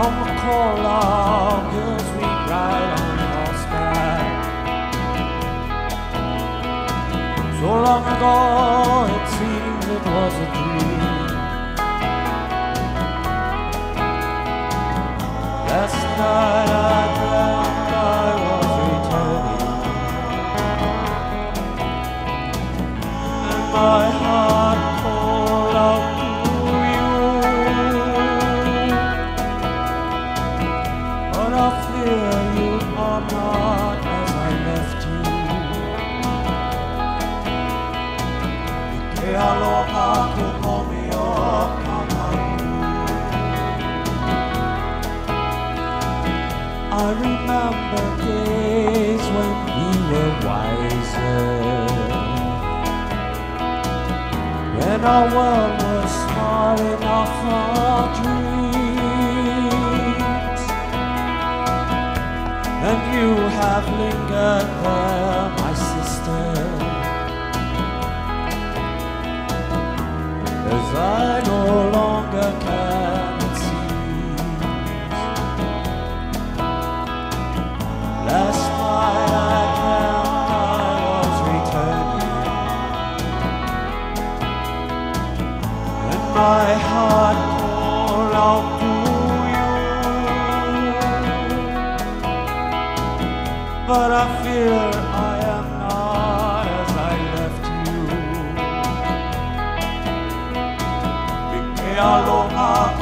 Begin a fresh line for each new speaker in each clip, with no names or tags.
Around the corner hills we on. So long ago it seems it was a dream. Last night I I was returning And my I remember days when we were wiser. When our world was small enough for dreams. And you have lingered there, my sister. As I But I fear I am not as I left you. Ike aloha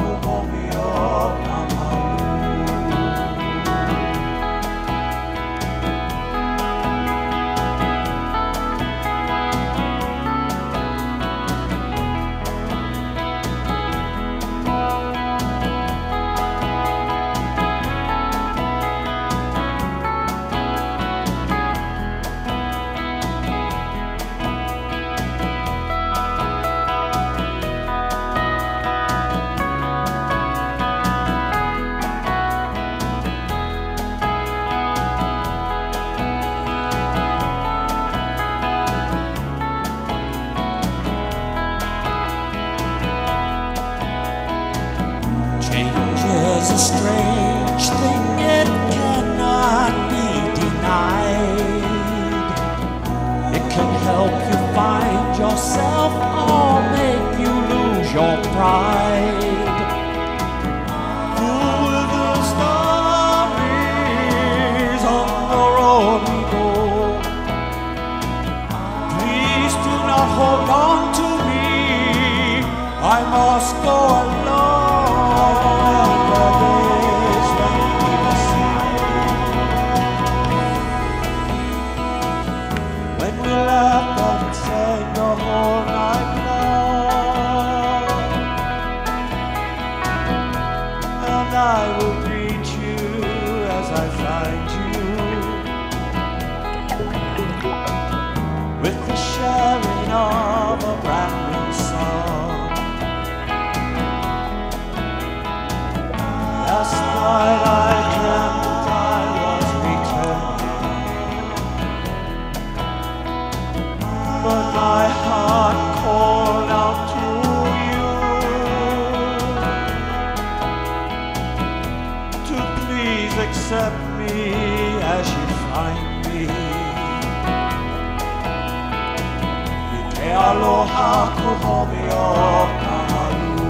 strange thing, it cannot be denied. It can help you find yourself or make you lose your pride. The on the road. Please do not hold on to me. I must go alone. I find you with the sharing of a brand new song. Last night aloha ku hobi o kalu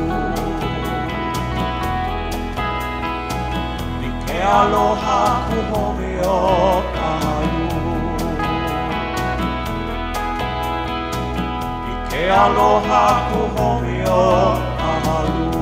Ni ke aloha ku hobi o kalu Ni ke aloha ku hobi o kalu